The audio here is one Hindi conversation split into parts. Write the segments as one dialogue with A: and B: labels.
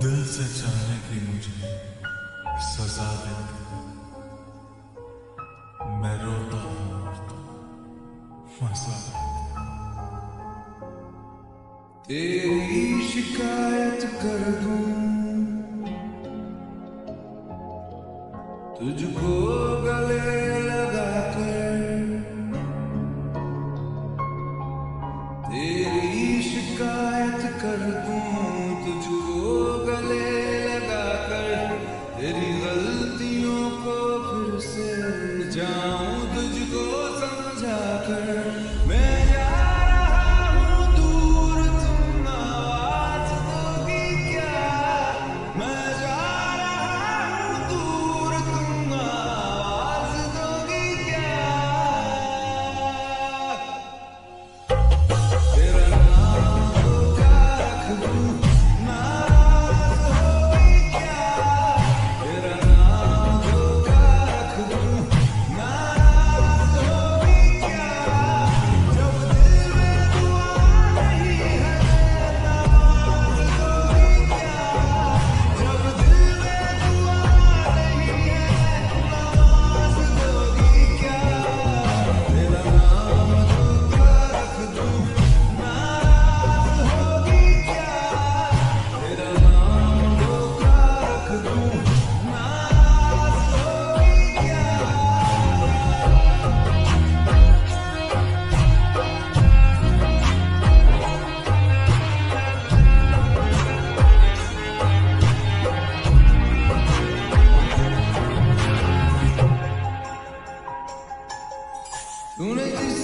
A: दिल से चाहने की मुझे सजा देते मैं रोता हूँ मज़ा
B: तेरी शिकायत कर दूँ, तुझको गले लगा कर। तेरी शिकायत कर दूँ, तुझको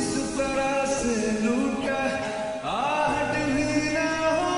B: किस तरह से लूटा आहट भी ना हो।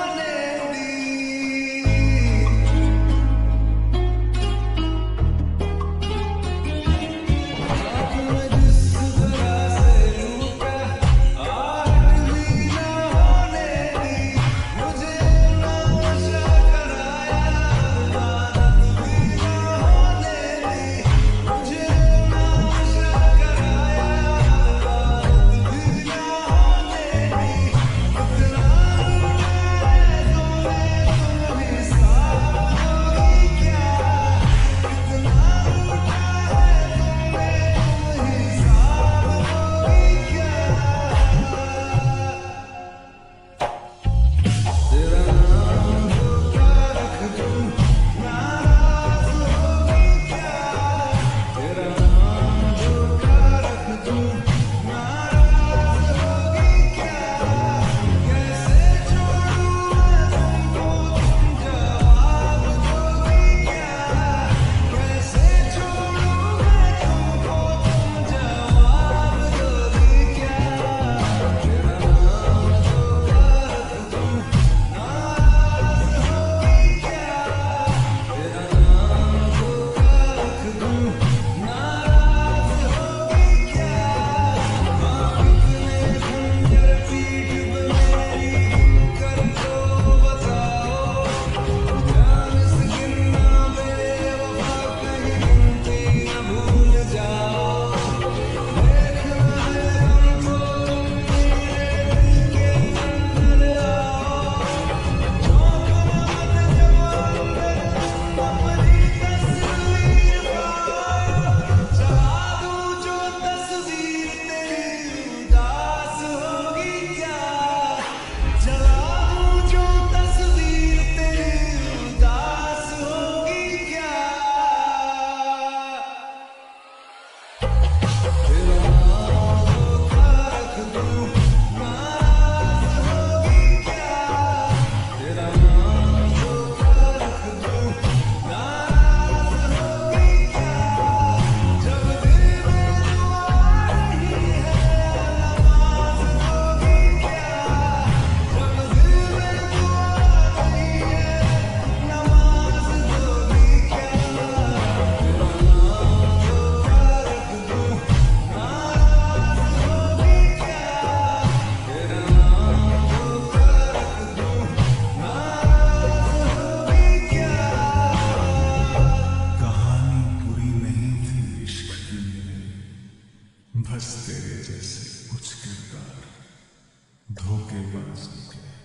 A: बस तेरे जैसे कुछ किरदार धोखेबाज निकले।